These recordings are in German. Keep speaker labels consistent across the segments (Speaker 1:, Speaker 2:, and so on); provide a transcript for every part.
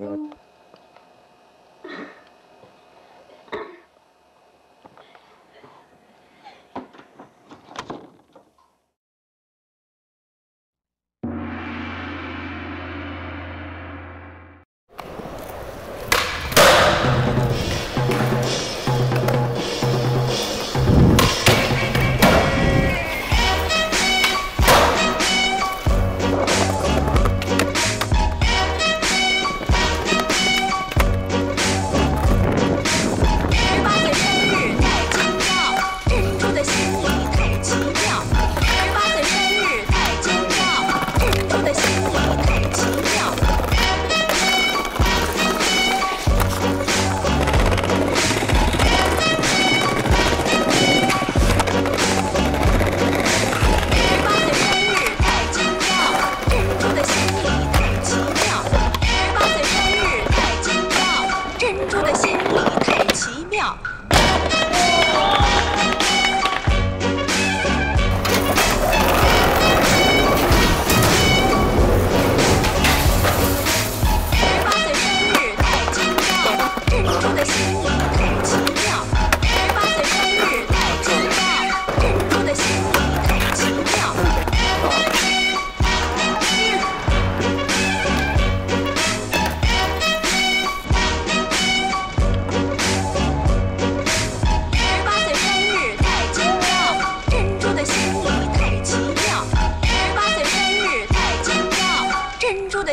Speaker 1: Mm.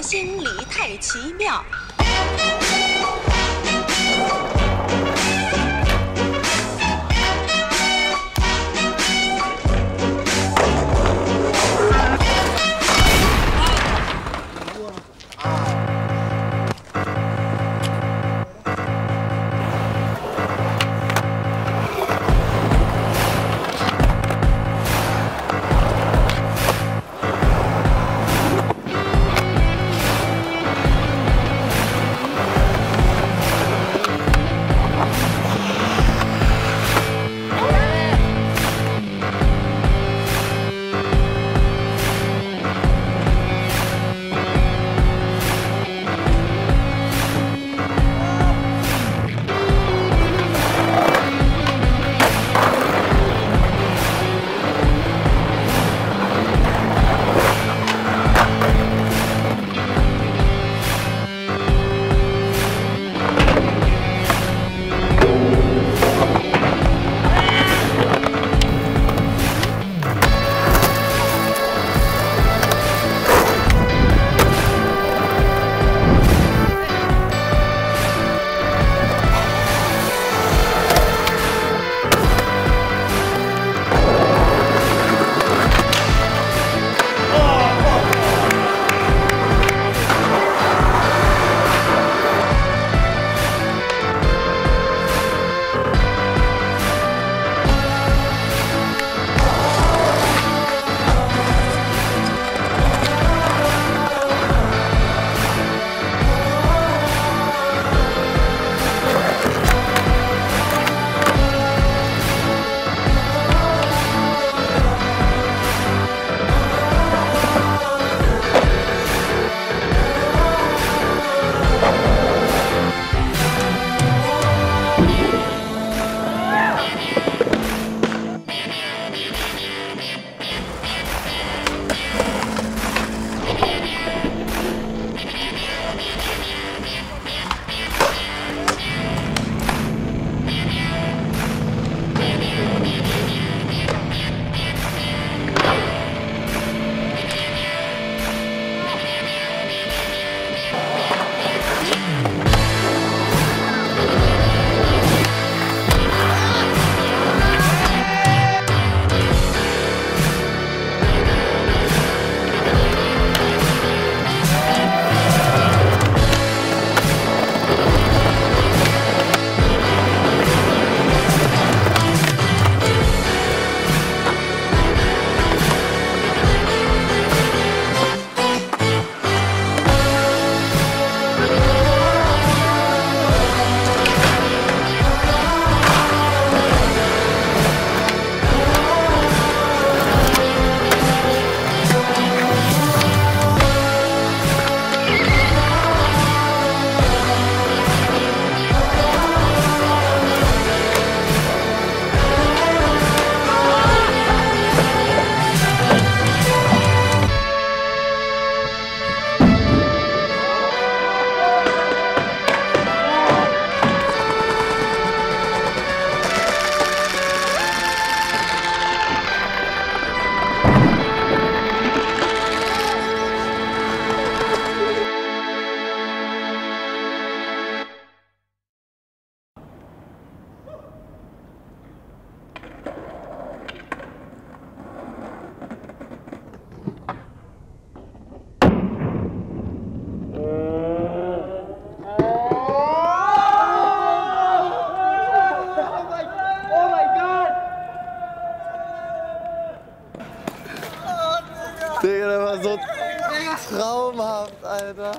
Speaker 1: 心里太奇妙 Digga, der war so traumhaft, Alter.